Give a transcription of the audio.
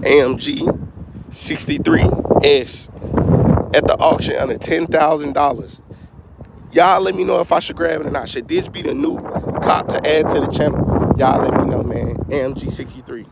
AMG 63S at the auction under $10,000. Y'all let me know if I should grab it or not. Should this be the new cop to add to the channel? Y'all let me know, man. AMG 63.